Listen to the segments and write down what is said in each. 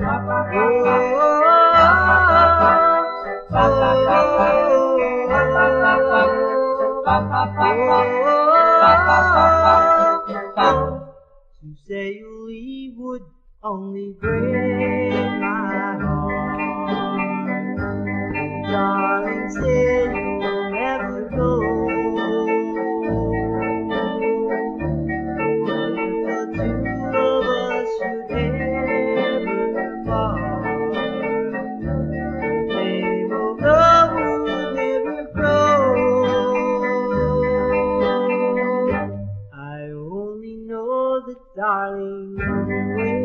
To say you leave would only break it, darling.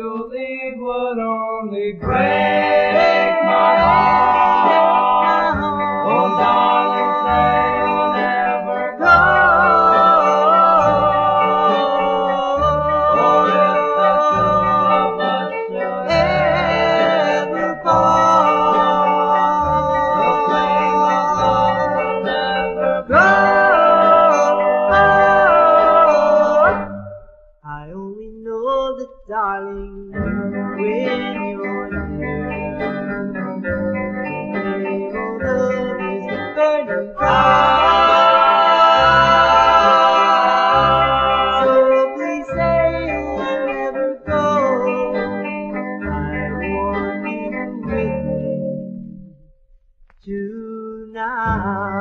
you'll leave what only grace. darling, when you're near. love is the burning fire, so please say you'll never go. I want you with me tonight.